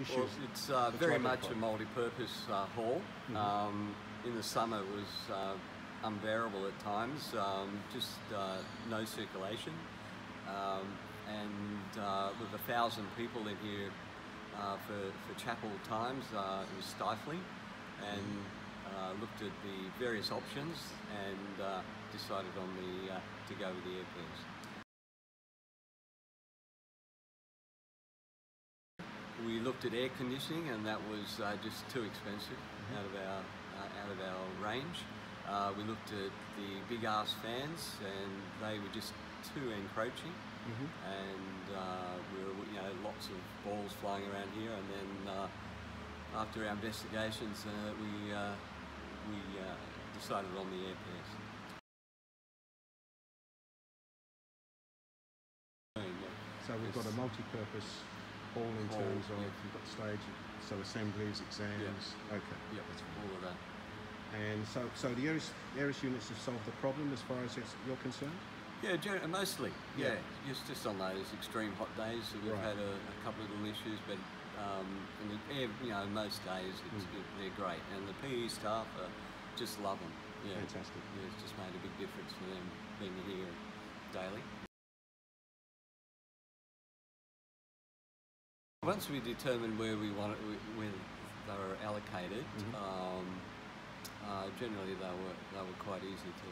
issues? Well, it's uh, very much a multi-purpose uh, hall. Mm-hmm. Um, in the summer, it was uh, unbearable at times. Um, just uh, no circulation, um, and uh, with a thousand people in here uh, for for chapel times, uh, it was stifling. And uh, looked at the various options and uh, decided on the uh, to go with the Airius. We looked at air conditioning, and that was uh, just too expensive out of our uh, out of our range. Uh, we looked at the big ass fans, and they were just too encroaching. Mhm. And uh, we were, you know, lots of balls flying around here. And then uh, after our investigations, uh, we uh, we uh, decided on the Airius. So we've got a Yes. multi-purpose hall in Hall, terms of yeah. you've got stage, so assemblies, exams. Okay. Yep, all of that. And so, so the Airius, Airius units have solved the problem as far as you're concerned. Yeah, mostly. Yeah. Yeah, just just on those extreme hot days, we've Right. had a, a couple of little issues, but um, in the, you know, most days it's, Mm. they're great, and the PE staff are, just love them. Yeah, Fantastic. Yeah, it's just made a big difference for them being here Once we determined where we wanted, where they were allocated, Mhm. um, uh, generally they were they were quite easy to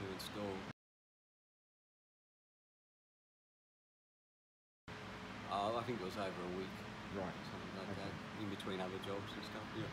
to install. Uh, I think it was over a week, Right. something like Okay. that, in between other jobs and stuff. Yeah.